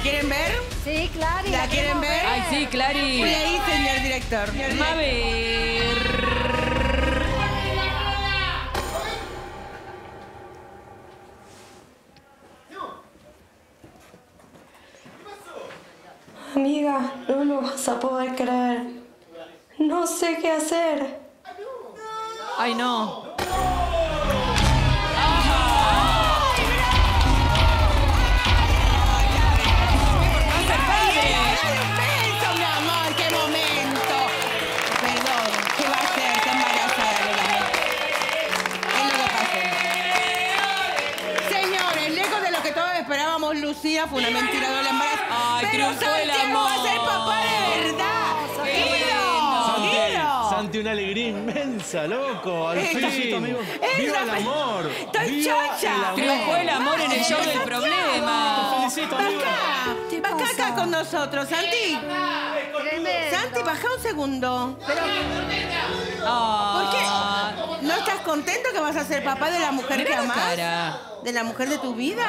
¿La quieren ver? Sí, claro. ¿La quieren ver? Ay, sí, Clary. Play, señor director. A ver. Amiga, no lo vas a poder creer. No sé qué hacer. Ay, no. Lucía fue una mentira del embarazo. Ay, Pero triunfó el Santiago va a ser amor. papá de verdad. Guido, Santi, Guido. Santi, una alegría inmensa, loco. Al Eh, fin. amigo. ¡Viva Es el la- amor! Estoy ¡Viva chocha. el amor! Triunfó el amor en el show del problema. Te felicito, amigo. Acá, acá, acá con nosotros, Santi. Tremendo. Santi, baja un segundo. Ah, ¿Por qué? ¿No estás contento que vas a ser papá de la mujer que la amás? cara. ¿De la mujer de tu vida?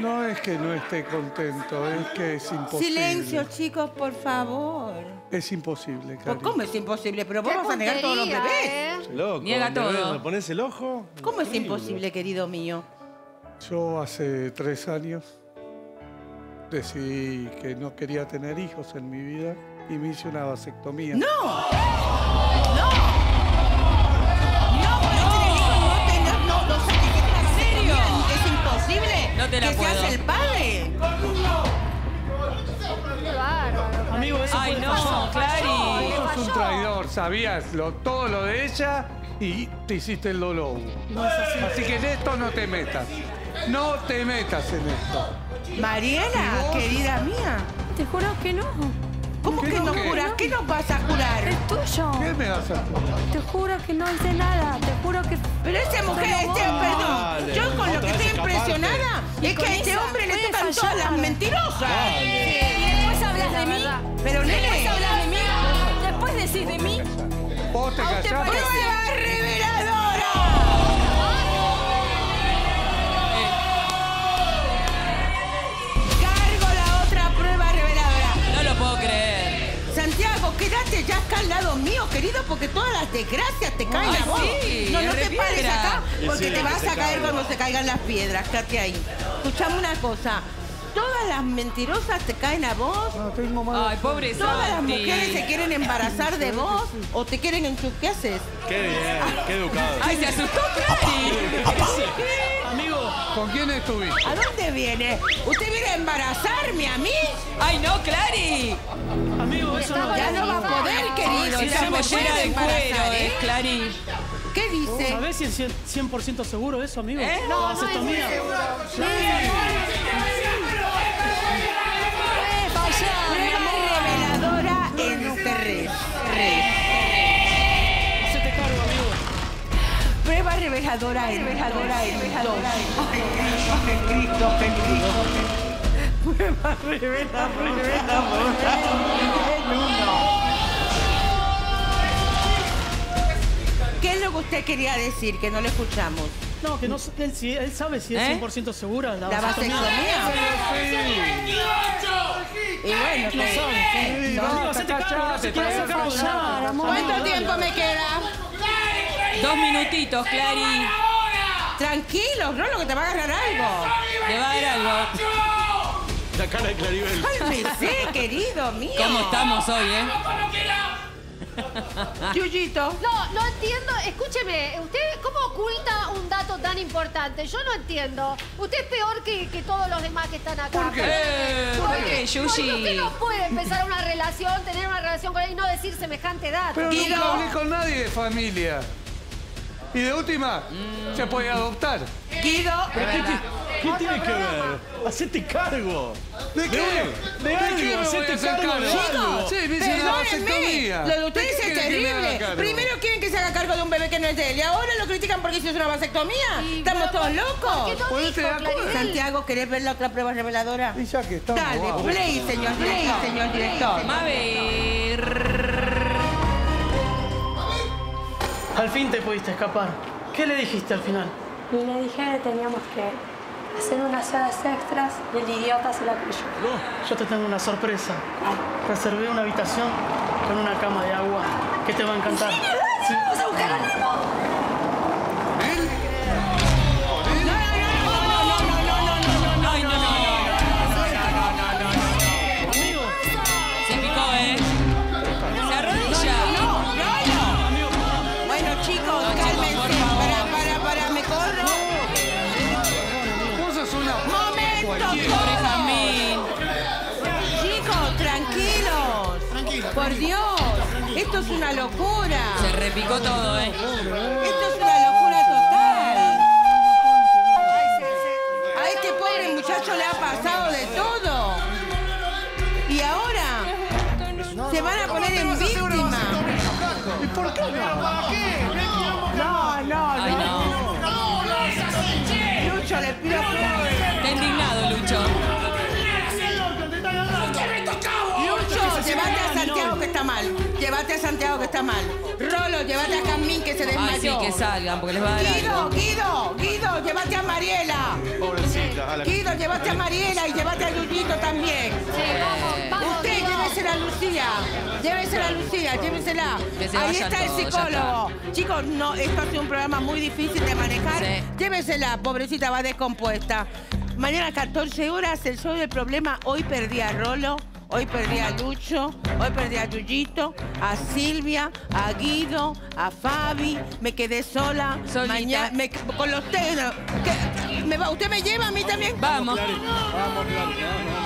No es que no esté contento, es que es imposible. Silencio, chicos, por favor. Es imposible, Cari. ¿Cómo es imposible? Pero vos Qué vas a negar todos los bebés. ¿eh? Loco, Niega todo. ¿Me pones el ojo? ¿Cómo es imposible, querido mío? Yo hace tres años decidí que no quería tener hijos en mi vida y me hice una vasectomía. ¡No! ¡No! ¡No! ¿Podés tener hijos? No tengas... No, no sé qué es una serio? ¿Es imposible No te la que puedo. seas el padre? Amigo, eso Ay, no, fallar. Clary. Sos un traidor, sabías lo, todo lo de ella y te hiciste el dolor. así. que en esto no te metas. No te metas en esto. Mariela, querida mía. Te juro que no. ¿Cómo ¿Qué que no juras? ¿Qué nos vas a jurar? Es tuyo. ¿Qué me vas a hacer? Te juro que no hice nada. Te juro que. Pero esa mujer, este, perdón, Dale, yo con lo que estoy impresionada es que a este hombre le tocan todas las mentirosas. Y después hablas de mí. Pero Después nene, hablas de mí. Después decís de mí. Vos te ¿A usted callás. Querido, porque todas las desgracias te caen Ay, a vos. sí, no, no te re pares acá, porque te vas a caer cae. cuando se caigan las piedras. Quédate ahí. Escuchame una cosa. Todas las mentirosas te caen a vos. No, tengo más. Ay, pobre Todas las mujeres se quieren embarazar de vos o te quieren enchufar. ¿Qué haces? Qué bien, qué educado. Ay, se asustó ¿Con quién estuviste? ¿A dónde viene? ¿Usted viene a embarazarme a mí? Ay, no, Clary. amigo, eso no Ya no va a poder, querido. Ya me de cuero ¿eh? es Clary. ¿Qué dice? ¿Sabés si es 100%, 100 seguro eso, amigo? ¿Eh? La vasectomía. Prueba reveladora en Terres. En uno. ¿Qué es lo que usted quería decir? Que no le escuchamos. No, que no, él, sí- él sabe si es ¿Eh? 100% segura la, ¿La vasectomía. Y bueno, No que- sabe. No se. ¿Cuánto tiempo me queda? Dos minutitos, Clary. Tranquilos, Rolo, que te va a agarrar algo. Le va a dar algo. La cara de Claribel. Cálmese, querido mío. ¿Cómo estamos hoy, eh? Yuyito. No, no entiendo. Escúcheme, ¿usted cómo oculta un dato tan importante? Yo no entiendo. Usted es peor que, que todos los demás que están acá. ¿Por qué? Eh, ¿Por qué, Porque Yushi? usted no puede empezar una relación, tener una relación con él y no decir semejante dato. Pero nunca hablé con nadie de familia. Y de última, se puede adoptar. Guido. ¿Pero qué, ti- qué tiene que ver? Hacete cargo. ¿De qué? De, ¿De algo, qué hacete cargo de algo. Sí, me Perdónenme, vasectomía. lo de ustedes ¿De qué es que terrible. Primero quieren que se haga cargo de un bebé que no es de él y ahora lo critican porque hizo una vasectomía. ¿Estamos todos ¿por- locos? ¿Por qué? Santiago, ¿querés ver la otra prueba reveladora? Y ya que estamos. Dale, play, señor, play, señor director. A ver. Al fin te pudiste escapar. ¿Qué le dijiste al final? Le dije que teníamos que hacer unas horas extras y el idiota se la creyó. Yo te tengo una sorpresa. Reservé una habitación con una cama de agua que te va a encantar. ¿Vamos a buscar a es una locura. Se repicó todo, ¿eh? Esto es una locura total. A este pobre muchacho le ha pasado de todo. Y ahora se van a poner en víctima. ¿Y por qué no? No, no, Ay, no. Lucho, le pido Está indignado, Lucho. Lucho, llévate a Santiago que está mal. Llévate a Santiago que está mal. Rolo, llévate a Camín que se Ay, sí, desmayó. que salgan, porque les va a dar Guido, algo. Guido, Guido, llévate a Mariela. Pobrecita, a la Guido, llévate a Mariela y llévate a Yuyito también. Sí, vamos, vamos. Usted Guido. llévesela a Lucía. Llévesela a Lucía, llévesela. Ahí está el psicólogo. Chicos, no, esto ha sido un programa muy difícil de manejar. Sí. Llévesela, pobrecita, va descompuesta. Mañana 14 horas, el show del problema. Hoy perdí a Rolo. Hoy perdí a Lucho, hoy perdí a Yuyito, a Silvia, a Guido, a Fabi, me quedé sola. Solita. Mañana, me- con los tenos. ¿Qué? ¿Me va- ¿Usted me lleva a mí también? Vamos. Vamos, no.